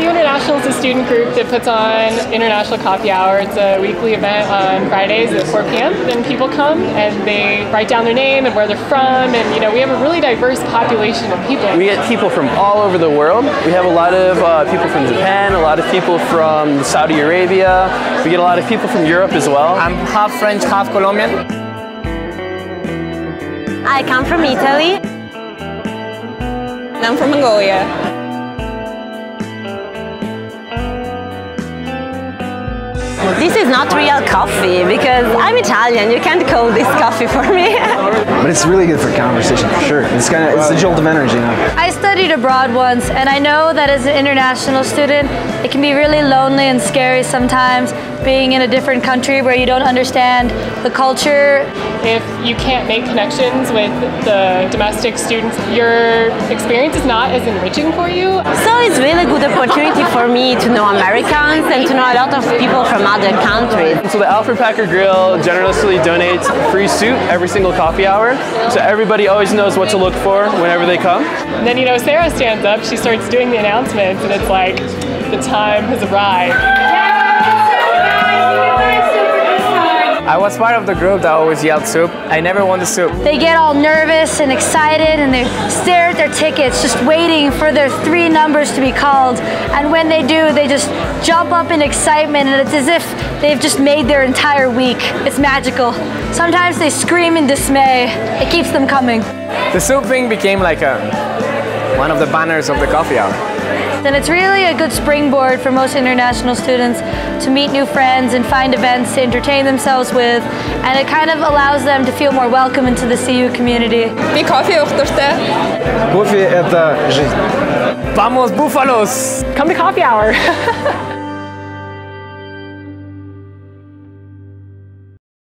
CU International is a student group that puts on International Coffee Hour. It's a weekly event on Fridays at 4 p.m. And people come and they write down their name and where they're from. And you know, we have a really diverse population of people. We get people from all over the world. We have a lot of uh, people from Japan, a lot of people from Saudi Arabia. We get a lot of people from Europe as well. I'm half French, half Colombian. I come from Italy. I'm from Mongolia. This is not real coffee because I'm Italian. You can't call this coffee for me. but it's really good for conversation for sure. It's kind of it's a jolt of energy. You know? I studied abroad once, and I know that as an international student, it can be really lonely and scary sometimes being in a different country where you don't understand the culture. If you can't make connections with the domestic students, your experience is not as enriching for you. So it's really good opportunity for me to know Americans and to know a lot of people from other countries. So the Alfred Packer Grill generously donates free soup every single coffee hour, so everybody always knows what to look for whenever they come. And then you know Sarah stands up, she starts doing the announcements, and it's like the time has arrived. I was part of the group that always yelled soup. I never won the soup. They get all nervous and excited and they stare at their tickets just waiting for their three numbers to be called. And when they do, they just jump up in excitement and it's as if they've just made their entire week. It's magical. Sometimes they scream in dismay. It keeps them coming. The soup thing became like a, one of the banners of the coffee hour. And it's really a good springboard for most international students to meet new friends and find events to entertain themselves with. And it kind of allows them to feel more welcome into the CU community. Wie Kaffee auch durch Кофе – это жизнь. Vamos, Búfalos! Come to coffee hour!